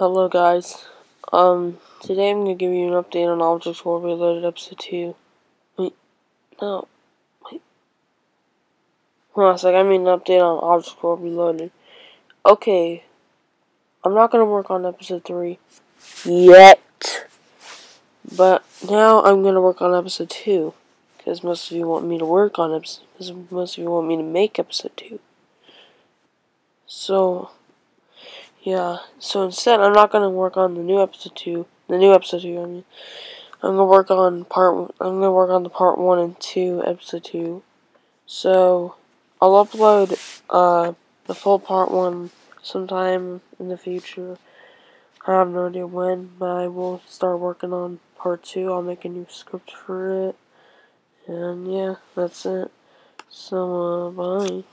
Hello guys, um, today I'm going to give you an update on Object War Reloaded Episode 2. Wait, no, wait. Hold on a I mean an update on Object War Reloaded. Okay, I'm not going to work on Episode 3 yet, but now I'm going to work on Episode 2, because most of you want me to work on Episode, because most of you want me to make Episode 2. So, yeah, so instead, I'm not going to work on the new episode 2, the new episode 2, I mean, I'm to work on part, I'm to work on the part 1 and 2, episode 2, so, I'll upload, uh, the full part 1 sometime in the future, I have no idea when, but I will start working on part 2, I'll make a new script for it, and yeah, that's it, so, uh, bye.